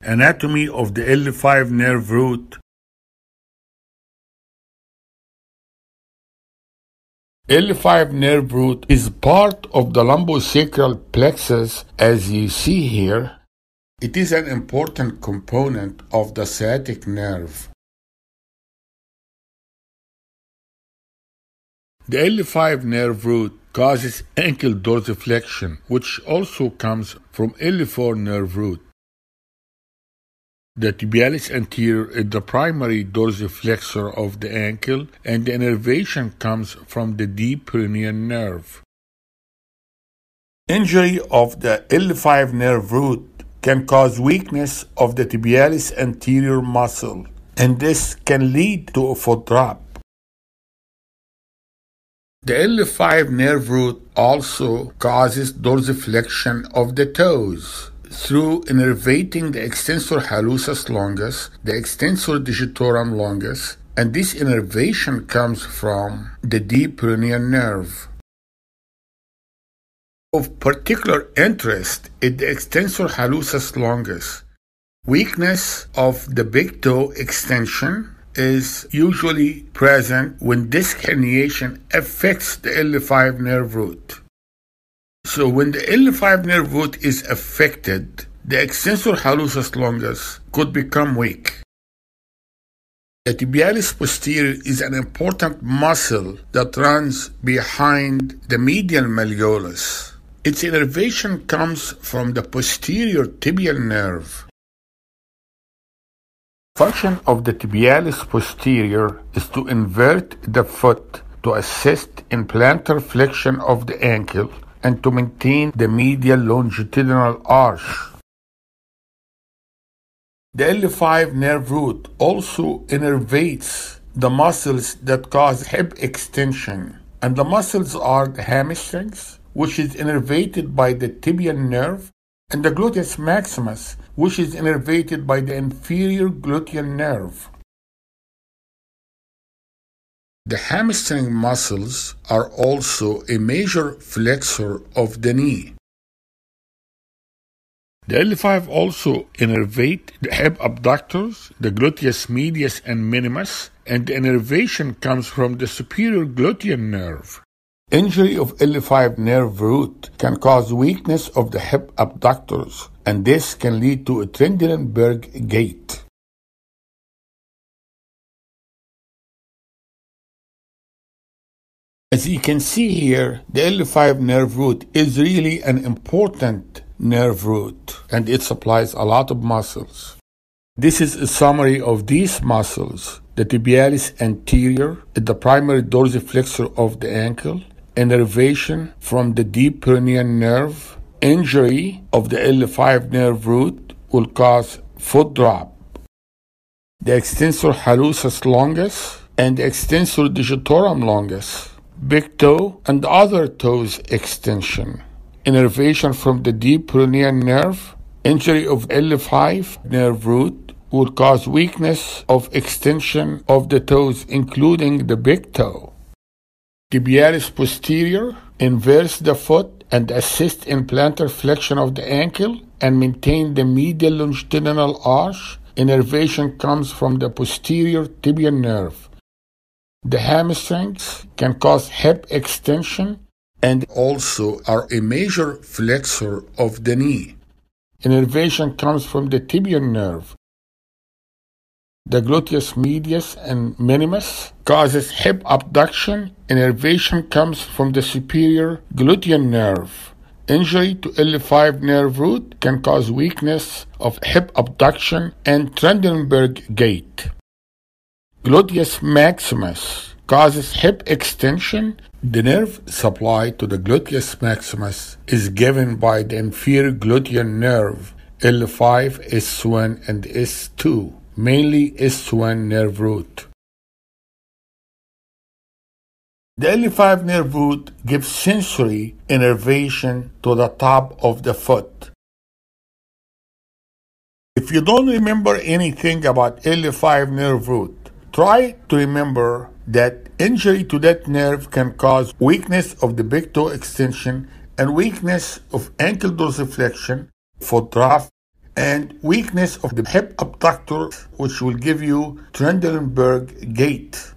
Anatomy of the L5 nerve root L5 nerve root is part of the lumbosacral plexus as you see here. It is an important component of the sciatic nerve. The L5 nerve root causes ankle dorsiflexion, which also comes from L4 nerve root. The tibialis anterior is the primary dorsiflexor of the ankle, and the innervation comes from the deep peroneal nerve. Injury of the L5 nerve root can cause weakness of the tibialis anterior muscle, and this can lead to a foot drop. The L5 nerve root also causes dorsiflexion of the toes through innervating the extensor hallucis longus, the extensor digitorum longus, and this innervation comes from the deep peroneal nerve. Of particular interest is the extensor hallucis longus. Weakness of the big toe extension is usually present when disc herniation affects the L5 nerve root. So when the L5 nerve root is affected, the extensor hallucis longus could become weak. The tibialis posterior is an important muscle that runs behind the medial malleolus. Its innervation comes from the posterior tibial nerve. Function of the tibialis posterior is to invert the foot to assist in plantar flexion of the ankle and to maintain the medial longitudinal arch. The L5 nerve root also innervates the muscles that cause hip extension, and the muscles are the hamstrings, which is innervated by the tibial nerve, and the gluteus maximus, which is innervated by the inferior gluteal nerve. The hamstring muscles are also a major flexor of the knee. The L5 also innervate the hip abductors, the gluteus medius and minimus, and the innervation comes from the superior gluteal nerve. Injury of L5 nerve root can cause weakness of the hip abductors, and this can lead to a Trendelenburg gait. As you can see here, the L5 nerve root is really an important nerve root and it supplies a lot of muscles. This is a summary of these muscles. The tibialis anterior is the primary dorsiflexor of the ankle, innervation from the deep peroneal nerve, injury of the L5 nerve root will cause foot drop. The extensor hallucis longus and the extensor digitorum longus big toe and other toes extension, innervation from the deep peroneal nerve, injury of L5 nerve root would cause weakness of extension of the toes, including the big toe. Tibialis posterior inverse the foot and assist in plantar flexion of the ankle and maintain the medial longitudinal arch. Innervation comes from the posterior tibial nerve. The hamstrings can cause hip extension and also are a major flexor of the knee. Innervation comes from the tibial nerve. The gluteus medius and minimus causes hip abduction. Innervation comes from the superior gluteal nerve. Injury to L5 nerve root can cause weakness of hip abduction and Trendelenburg gait. Gluteus maximus causes hip extension. The nerve supply to the gluteus maximus is given by the inferior gluteal nerve L5, S1, and S2, mainly S1 nerve root. The L5 nerve root gives sensory innervation to the top of the foot. If you don't remember anything about L5 nerve root, Try to remember that injury to that nerve can cause weakness of the big toe extension and weakness of ankle dorsiflexion foot drop and weakness of the hip abductor, which will give you Trendelenburg gait.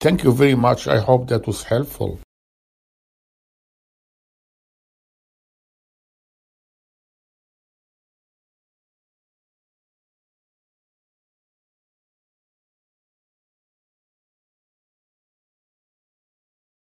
Thank you very much. I hope that was helpful.